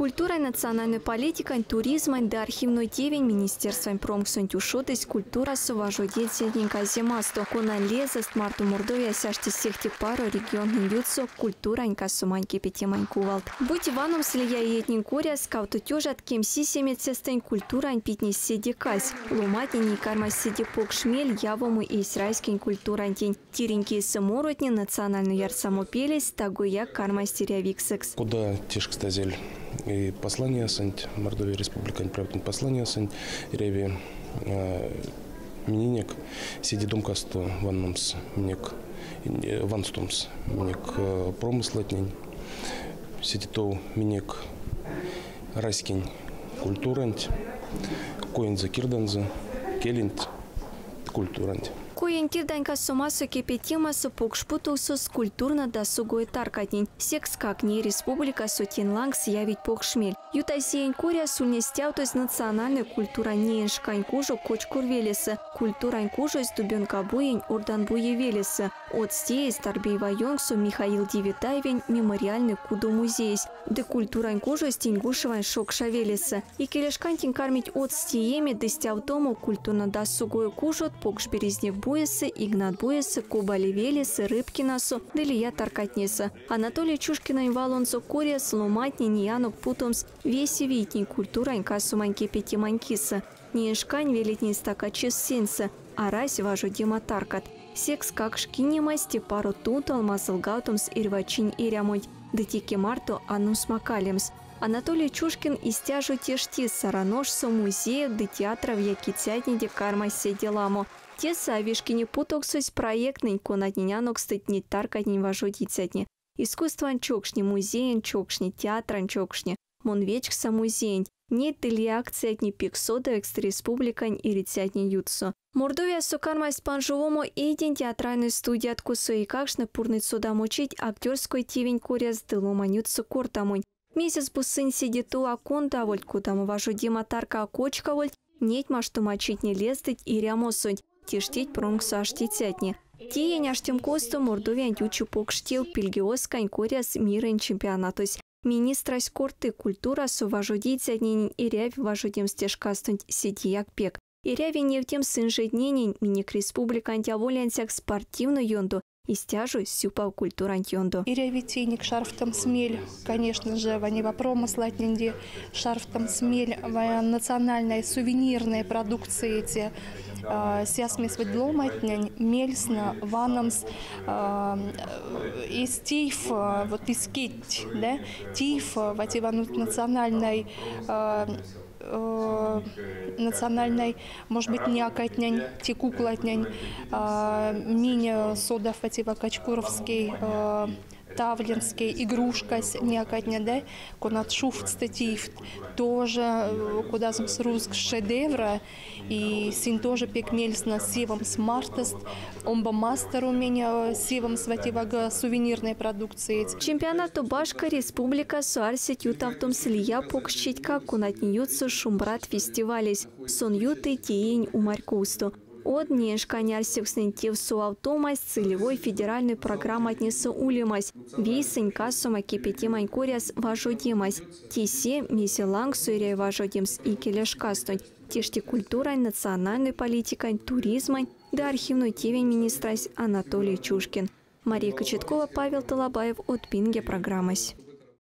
Культурой, национальной политикой, туризмом да архивной тевень Министерством промксонтюшотись культура суважу деятельника зимасту. Кунан лезест марту мурдовия сяшти сехти пару регион ютсо культура инка суманьки пятимань кувалт. Будь ваном слия етнин куря скауту тюжат кем сисеме цестень культура питни седи кась. Луматни карма седи пок шмель явому и израильский культура день. Тиренькие саморотни национальную ярсамопелись тагуя карма стереовиксекс. Куда тишк стазель и послание сэнт Мордовия республика правительное послание сэнт реви э, мининек сиди думкасту ваннамс минек ванстумс минек э, промыслатнень сиди то минек раскинь культурант коинза кирданза келинт культурант Коентир данька сумасу кипетимасу покшпутусу с культурно-досугой таркатнень. Секс как не республика сутинланг явить покшмель. Юта сеянь куря сульнестяутось национальной культура неен шкань кужу кочкур велесы. Культурань кужу из дубенка буень урдан буе велесы. От стеи старбей вайонгсу Михаил Девитаевень мемориальный куду музей. Де культурань кужу из теньгушевань шок шавелесы. И келешкантин кармить от стееми дестяутому культурно-досугой кужу покш березнев Буесы, Игнат Буесы, Куба Ливелисы, Рыбкинасу, Делия Таркатниса, Анатолий Чушкина, Валонсо Кория, Сломатни, Ниянок Путумс, Веси Витни, Культура, Инкасу Маньки Пятиманькиса, Ниеншкань Велитни Стакачис Синса, Арась Важу Дима Таркат, Секс как шкинемасти пару тутал масылгаутумс ирвачин ирямуть, Детики Марту Анус Макалемс, Анатолий Чушкин истяжу тешти сараножсу музея до театра в Якитятниде карма седеламо, Теса авишкине путоксусь проектный конатнянок стытни таркатнин важодицятни. Искусстван чокшни музеен чокшни, театран чокшни, монвечкса музеен, нет ли акция ни пиксода экстреспубликань и рецятни ютсо. Мордовия сукармась панжовому эйден театральной студии откусу и какшны пурныть суда мучить актерской тивень куряс дыломанютсу кортамунь. Месяц бусынь сидит у аконда вольт кудам важу дима тарка окочка вольт, нет машту мочить не лездыть и рямосунь тиштить пронгсу аштицятне. Тиен аштем косту мордовян ючу покштил пильгиос канькоряс мирен чемпионатус. Министра спорта культура суважудить задненин и рявь важудем стежкастунь сидияк пек. И ряви не в тем сын жедненин миник республика антиаволянсяк спортивную йонду и стяжу сюпа культура антионду. И ревитейник шарфтом смель, конечно же, ванива промысла нинди шарфтом смель, национальной сувенирной продукции эти Сясмис ведломатнян, мельсна, ванамс, из тиф, вот из кит, да, тиф, вот национальной национальной, может быть, не акатнянь, те куклатнянь, мини содов, эти качкуровский, тавлинский, игрушкась някатня, да, конат шуфт статив, тоже, куда с руск шедевра, и син тоже пекмельс на севом смартест, омба мастер у меня севом свативага сувенирной продукции. Чемпионату Башка Республика Суарсит ютавтум слия покщитка кунат ниютсу шумбрат фестивалис, сон юты тиень умарькусту. От нешканяр секснентив суавтомась целевой федеральной программы отнеса улимась. Вейсень кассома кипятимань куряс важодимась. Тисе мисиланг суирей важодимс и келешкастонь. Тишти культурой, национальной политикой, туризмой, да архивной тевень министрась Анатолий Чушкин. Мария Кочеткова, Павел Талабаев от Пинге программась.